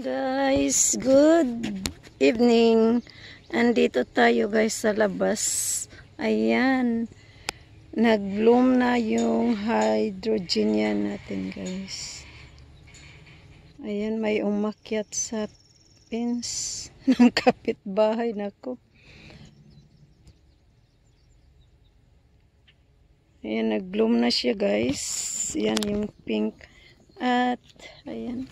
guys, good evening. Andito tayo guys sa labas. Ayan. Nag-bloom na yung hydrogenia natin guys. Ayan, may umakyat sa fence ng kapitbahay nako. Ayan, nag-bloom na siya guys. Ayan yung pink. At, ayan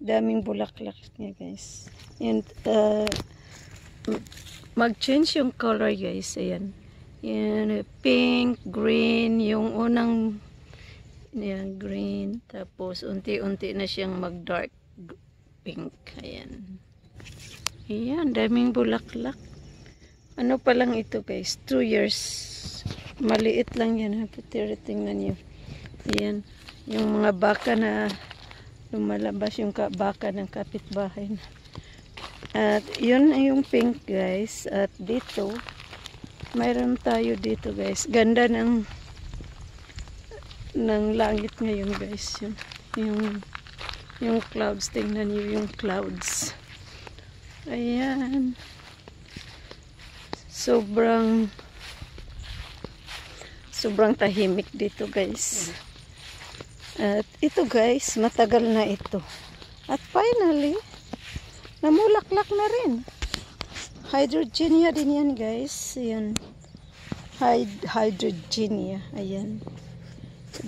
daming bulaklak niya guys. And uh, mag-change yung color guys. Ayan. Yan pink green yung unang yan, green. Tapos unti-unti na siyang mag dark pink. Ayan. Ayan daming bulaklak. Ano pa lang ito guys? 2 years. Maliit lang yan ha? Tingnan nyo ayan. Yung mga baka na lumalabas yung baka ng kapitbahay at yun yung pink guys. At dito mayroon tayo dito guys. Ganda ng ng langit ngayon guys. Yun yung yung clouds. Tingnan niyo yung clouds. Ayan. Sobrang sobrang tahimik dito guys at ito guys, matagal na ito. At finally, namulaklak na rin. Hydrogenia din yan guys. Ayan. Hyd hydrogenia. Ayan.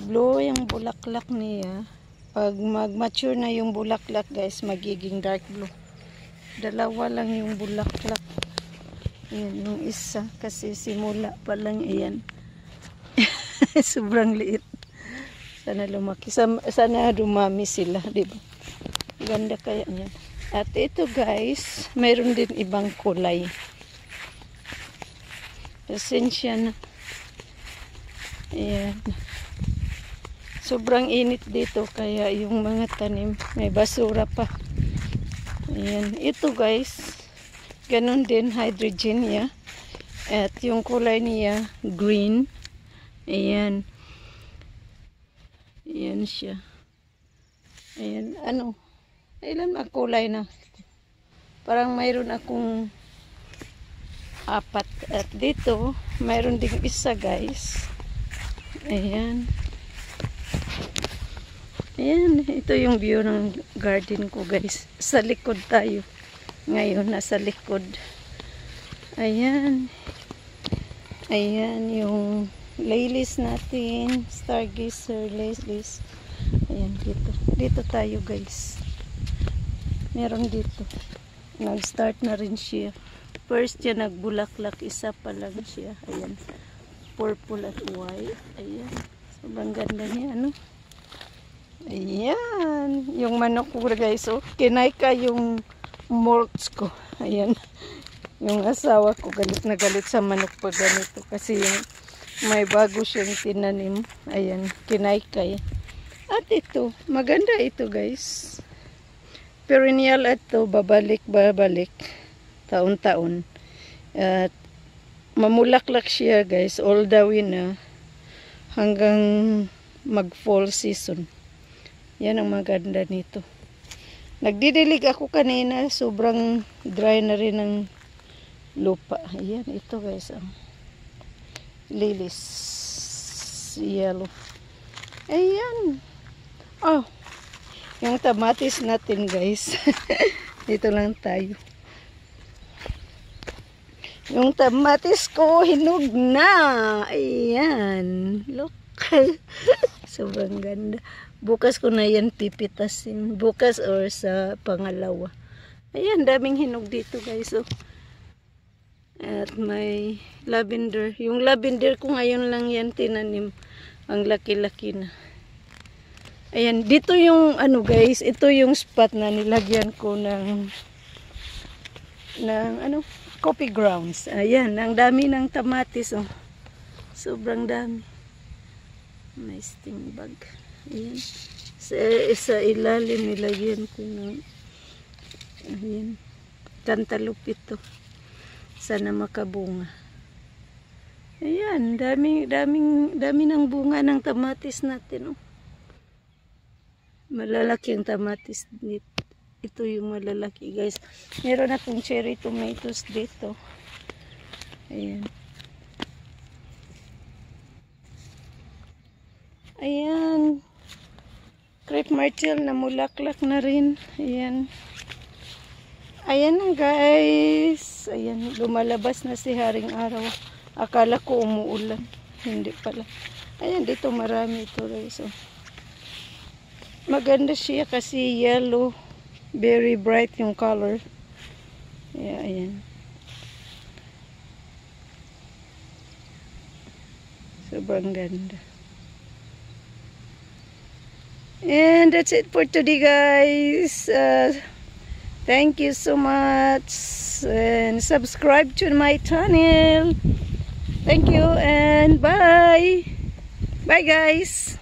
Blue yung bulaklak niya. Pag mag-mature na yung bulaklak guys, magiging dark blue. Dalawa lang yung bulaklak. Ayan, yung isa. Kasi simula pa lang. Ayan. Sobrang liit. Sana lumaki. Sana dumami sila, di? Ganda kaya niya. At ito guys, mayroon din ibang kulay. Esensya na. Ayan. Sobrang init dito kaya yung mga tanim may basura pa. Ayan. Ito guys, ganun din hydrogenia. At yung kulay niya green. Ayan. Ayan siya. Ayan, ano, ilan ang kulay na. Parang mayroon akong apat. At dito, mayroon ding isa guys. Ayan. Ayan, ito yung view ng garden ko guys. Sa likod tayo. Ngayon, nasa likod. Ayan. Ayan yung lilies natin. Stargazer lilies ayan dito. Dito tayo guys. Meron dito. Nag start na rin siya. First yan nagbulaklak. Isa pa lang siya. Ayan. Purple at white. Ayan. Sobrang ganda niya ano? Ayan. Yung manok ko guys oh. Kinay ka yung molts ko. Ayan. Yung asawa ko galit na galit sa manok pa ganito. Kasi yung may bago siyang tinanim. Ayan, kinaykay. At ito, maganda ito guys. Perennial ito, babalik, babalik. Taon-taon. At mamulaklak siya guys, all the way na hanggang mag-fall season. Yan ang maganda nito. Nagdidilig ako kanina, sobrang dry na rin ng lupa. Ayan, ito guys. Oh lilies. Yellow. Ayan. Oh. Yung tamatis natin guys. Dito lang tayo. Yung tamatis ko hinog na. Ayan. Look. Sobrang ganda. Bukas ko na yan pipitasin. Bukas or sa pangalawa. Ayan daming hinog dito guys. Oh at may lavender. Yung lavender ko ngayon lang yan tinanim. Ang laki-laki na. Ayan, dito yung ano guys, ito yung spot na nilagyan ko ng ng ano, coffee grounds. Ayan, ang dami ng tamatis oh. Sobrang dami. May sting bag. Ayan. Sa, sa ilalim nilagyan ko ng ayan, cantaloupe ito sana makabunga ayan daming daming dami ng bunga ng tamatis natin oh. Malalaki ang tamatis dito. Ito yung malalaki guys. Meron akong cherry tomatoes dito. Ayan. Ayan. Crepe myrtle na mulaklak na rin. Ayan. Ayan na guys. Ayan. Lumalabas na si Haring Araw. Akala ko umuulan. Hindi pala. Ayan dito marami ito guys. Oh. Maganda siya kasi yellow. Very bright yung color. Yeah, ayan. Sobrang ganda. And that's it for today guys. Uh, thank you so much. And subscribe to my channel. Thank you and bye. Bye guys.